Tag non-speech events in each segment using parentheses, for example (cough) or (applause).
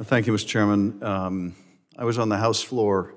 Thank you, Mr. Chairman. Um, I was on the House floor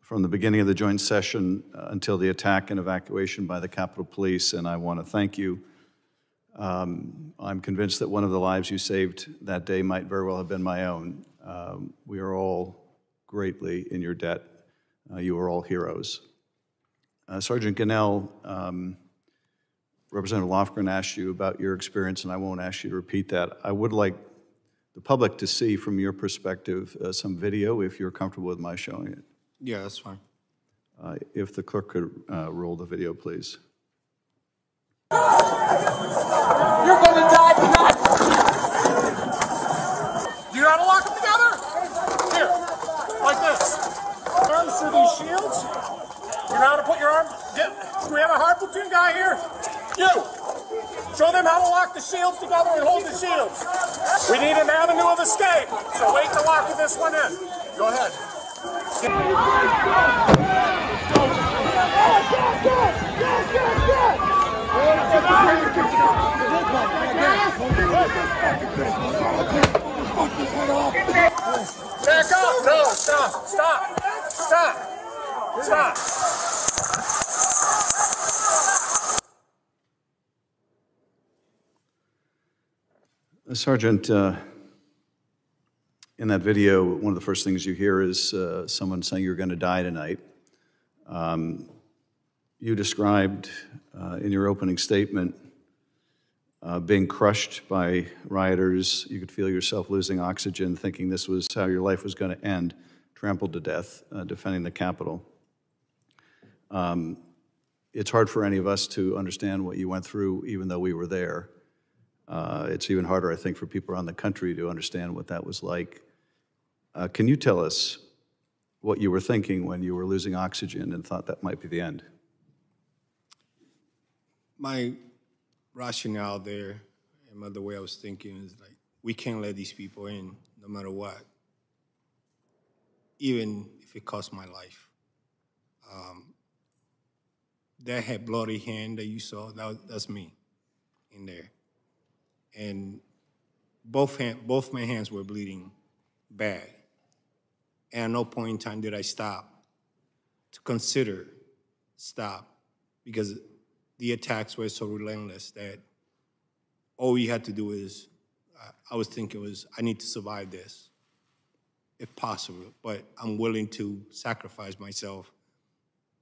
from the beginning of the joint session uh, until the attack and evacuation by the Capitol Police, and I want to thank you. Um, I'm convinced that one of the lives you saved that day might very well have been my own. Um, We are all greatly in your debt. Uh, You are all heroes. Uh, Sergeant Gonell, um, Representative Lofgren asked you about your experience, and I won't ask you to repeat that. I would like the public to see from your perspective uh, some video, if you're comfortable with my showing it. Yeah, that's fine. Uh, If the clerk could uh, roll the video, please. You're gonna die tonight. You know how to lock them together? Here, like this. Arms through these shields. You know how to put your arm? Get, do we have a hard platoon guy here? You. Show them how to lock the shields together and hold the shields. We need an avenue of escape. So wait to lock this one in. Go ahead. Back up. No, stop. Stop. Stop. Stop. Sergeant, uh, in that video, one of the first things you hear is uh, someone saying you're going to die tonight. Um, You described uh, in your opening statement uh, being crushed by rioters. You could feel yourself losing oxygen, thinking this was how your life was going to end, trampled to death, uh, defending the Capitol. Um, It's hard for any of us to understand what you went through, even though we were there. Uh, It's even harder, I think, for people around the country to understand what that was like. Uh, Can you tell us what you were thinking when you were losing oxygen and thought that might be the end? My rationale there and the way I was thinking is like, we can't let these people in no matter what, even if it costs my life. Um, that had bloody hand that you saw, that that's me in there. And both, hand, both my hands were bleeding bad. And at no point in time did I stop to consider stop because the attacks were so relentless that all we had to do is, I- I was thinking was, I need to survive this, if possible, but I'm willing to sacrifice myself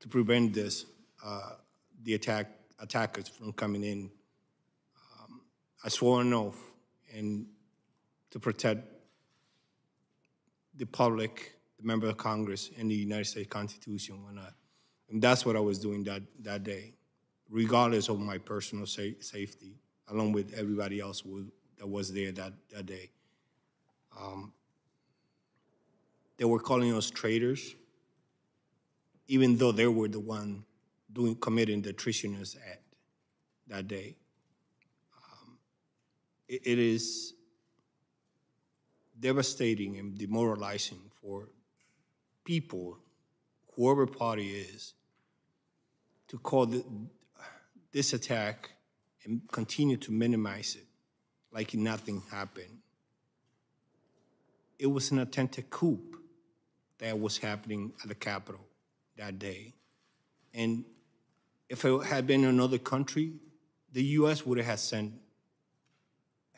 to prevent this, uh, the attack, attackers from coming in. I swore an oath and to protect the public, the member of Congress, and the United States Constitution and whatnot. And that's what I was doing that, that day, regardless of my personal sa- safety, along with everybody else who, that was there that, that day. Um, they were calling us traitors, even though they were the one doing committing the treasonous act that day. It- it is devastating and demoralizing for people, whoever party is, to call the, this attack and continue to minimize it like nothing happened. It was an attempted coup that was happening at the Capitol that day. And if it had been another country, the U.S. would have sent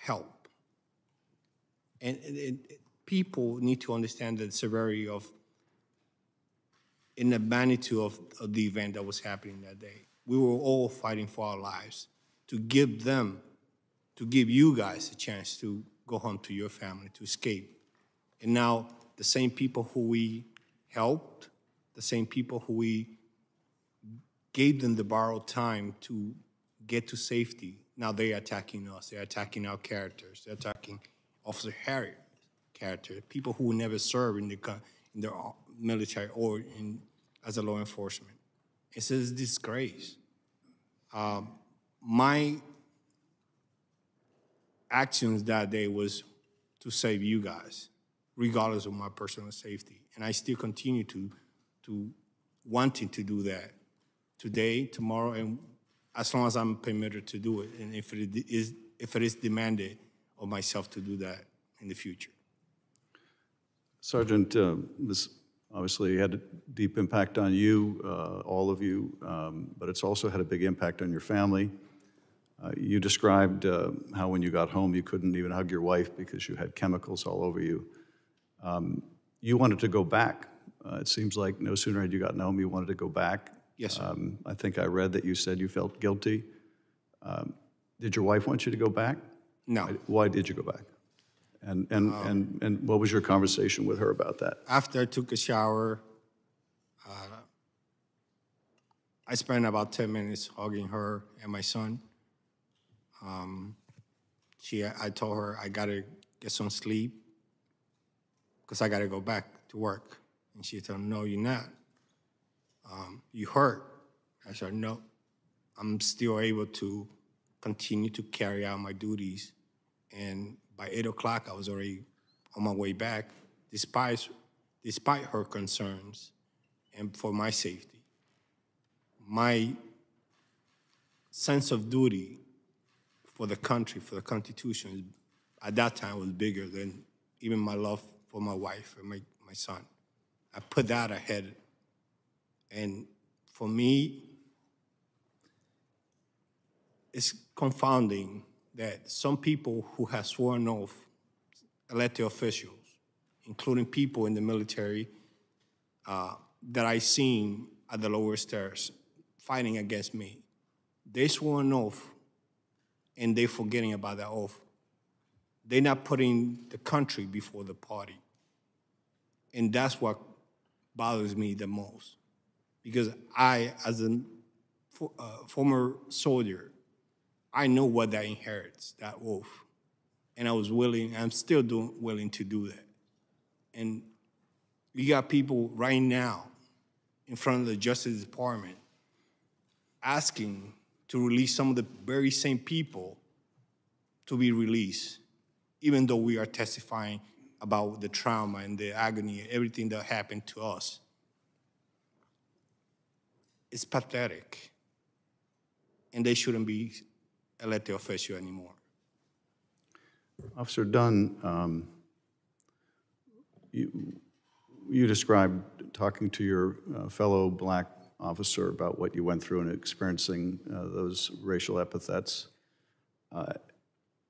help. And and- and people need to understand the severity of, in the magnitude of, of the event that was happening that day. We were all fighting for our lives to give them, to give you guys a chance to go home to your family, to escape. And now, the same people who we helped, the same people who we gave them the borrowed time to get to safety. Now they're attacking us. They're attacking our characters. They're attacking Officer Harriet character, people who never served in the in the uh, military or in as a law enforcement. It's a disgrace. Um, my actions that day was to save you guys, regardless of my personal safety, and I still continue to to wanting to do that today, tomorrow, and as long as I'm permitted to do it, and if it is if it is demanded of myself to do that in the future. Sergeant, uh, this obviously had a deep impact on you, uh, all of you, um, but it's also had a big impact on your family. Uh, You described uh, how when you got home, you couldn't even hug your wife because you had chemicals all over you. Um, You wanted to go back. Uh, It seems like no sooner had you gotten home, you wanted to go back. Yes, sir. Um, I think I read that you said you felt guilty. Um, Did your wife want you to go back? No. Why did you go back? And, and, and, and what was your conversation with her about that? After I took a shower, uh, I spent about 10 minutes hugging her and my son. Um, she, I told her I gotta get some sleep because I gotta go back to work. And she told me, no, you're not. Um, you hurt. I said, no, I'm still able to continue to carry out my duties. And by eight o'clock, I was already on my way back, despite, despite her concerns and for my safety. My sense of duty for the country, for the Constitution, at that time was bigger than even my love for my wife and my, my son. I put that ahead. And for me, it's confounding that some people who have sworn oath, elected officials, including people in the military uh, that I seen at the lower stairs fighting against me, they swore an oath and they're forgetting about that oath. They're not putting the country before the party. And that's what bothers me the most. Because I, as a fo- uh, former soldier, I know what that inherits, that oath. And I was willing, I'm still doing, willing to do that. And you got people right now in front of the Justice Department asking to release some of the very same people to be released, even though we are testifying about the trauma and the agony, everything that happened to us. It's pathetic. And they shouldn't be elected official anymore. Officer Dunn, um, you, you described talking to your uh, fellow black officer about what you went through and experiencing uh, those racial epithets. Uh,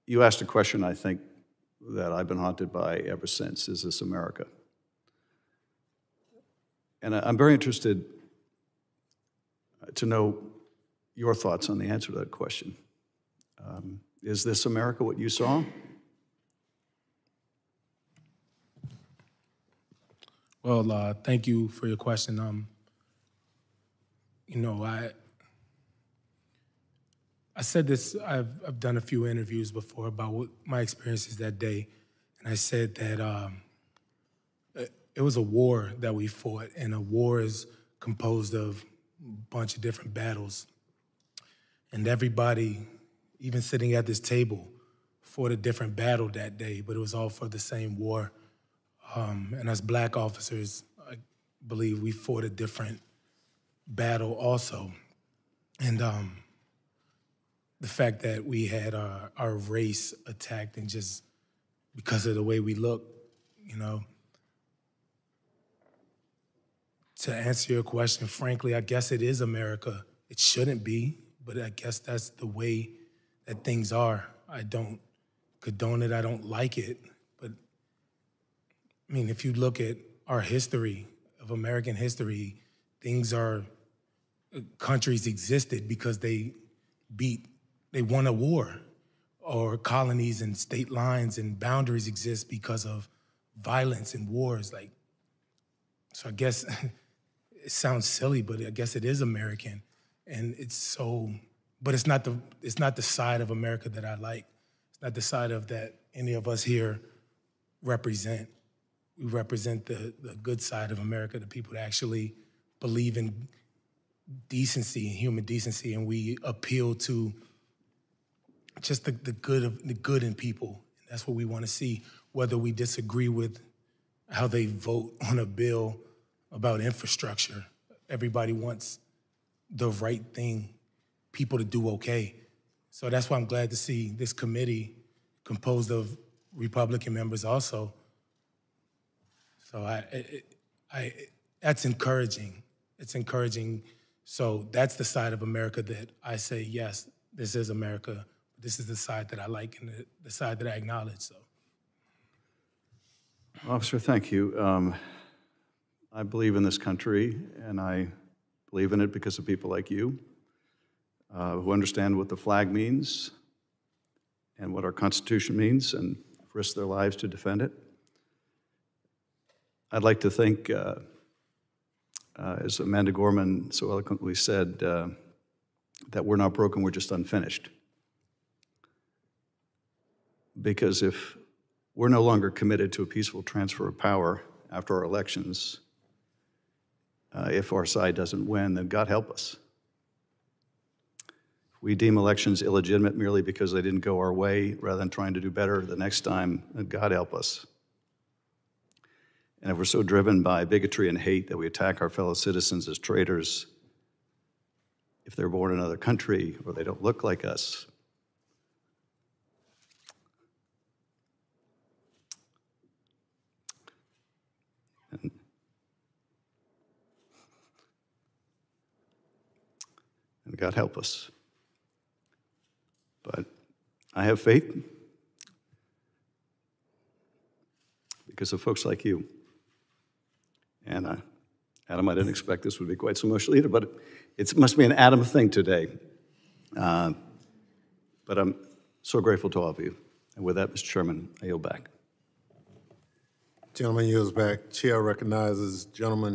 You asked a question, I think, that I've been haunted by ever since, is this America? And I- I'm very interested to know your thoughts on the answer to that question. Um, Is this America what you saw? Well, uh, thank you for your question. Um, you know, I I said this. I've I've done a few interviews before about what my experiences that day, and I said that um, it, was a war that we fought, and a war is composed of bunch of different battles, and everybody, even sitting at this table, fought a different battle that day, but it was all for the same war. Um, and as black officers, I believe we fought a different battle also. And um, the fact that we had our, our race attacked and just because of the way we look, you know. To answer your question, frankly, I guess it is America. It shouldn't be, but I guess that's the way that things are. I don't condone it, I don't like it, but I mean, if you look at our history of American history, things are uh, countries existed because they beat, they won a war, or colonies and state lines and boundaries exist because of violence and wars. Like, so I guess (laughs) it sounds silly, but I guess it is American, and it's so. But it's not the it's not the side of America that I like. It's not the side of that any of us here represent we represent the, the good side of America, the people that actually believe in decency and human decency, and we appeal to just the, the good of the good in people. That's what we want to see, whether we disagree with how they vote on a bill about infrastructure. Everybody wants the right thing, people to do okay. So that's why I'm glad to see this committee composed of Republican members also So I, I, that's encouraging. It's encouraging. So that's the side of America that I say, yes, this is America. This is the side that I like and the, the side that I acknowledge. So Officer, thank you. Um, I believe in this country, and I believe in it because of people like you uh, who understand what the flag means and what our Constitution means and risk their lives to defend it. I'd like to think, uh, uh, as Amanda Gorman so eloquently said, uh, that we're not broken, we're just unfinished. Because if we're no longer committed to a peaceful transfer of power after our elections, uh, if our side doesn't win, then God help us. If we deem elections illegitimate merely because they didn't go our way rather than trying to do better the next time, then God help us. And if we're so driven by bigotry and hate that we attack our fellow citizens as traitors, if they're born in another country or they don't look like us, God help us. But I have faith because of folks like you. And uh, Adam, I didn't expect this would be quite so emotional either, but it must be an Adam thing today. Uh, but I'm so grateful to all of you. And with that, Mr. Chairman, I yield back. Gentleman yields back. Chair recognizes gentleman